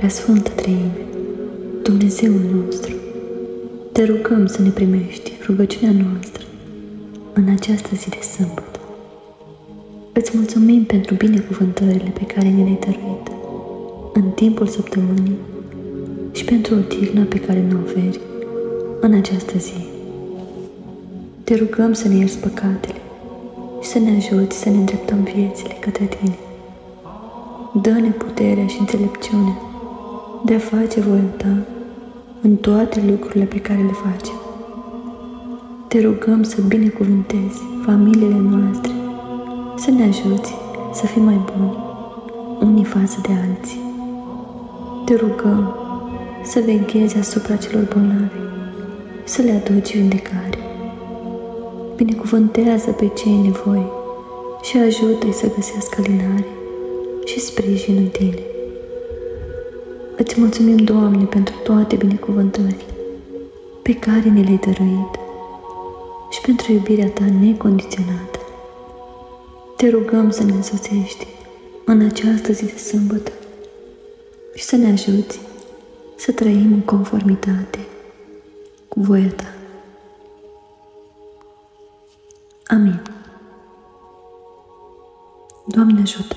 Preasfântă Treime, Dumnezeul nostru, te rugăm să ne primești rugăciunea noastră în această zi de sâmbătă. Îți mulțumim pentru binecuvântările pe care ne le-ai dăruit în timpul săptămânii și pentru odihna pe care ne oferi în această zi. Te rugăm să ne ierți păcatele și să ne ajuți să ne îndreptăm viețile către Tine. Dă-ne puterea și înțelepciunea de a face voia Ta în toate lucrurile pe care le facem. Te rugăm să binecuvântezi familiile noastre, să ne ajuți să fim mai buni unii față de alții. Te rugăm să veghezi asupra celor bolnavi, să le aduci vindecare. Binecuvântează pe cei nevoi și ajută-i să găsească linare și sprijin în Tine. Îți mulțumim, Doamne, pentru toate binecuvântările pe care ne le-ai dăruit și pentru iubirea Ta necondiționată. Te rugăm să ne însoțești în această zi de sâmbătă și să ne ajuți să trăim în conformitate cu voia Ta. Amin. Doamne ajută!